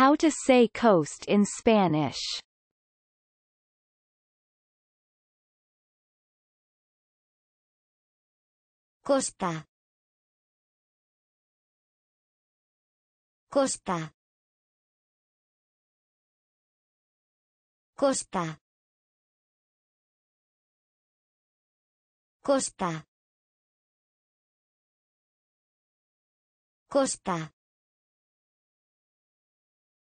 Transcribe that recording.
How to say coast in Spanish. Costa. Costa. Costa. Costa. Costa.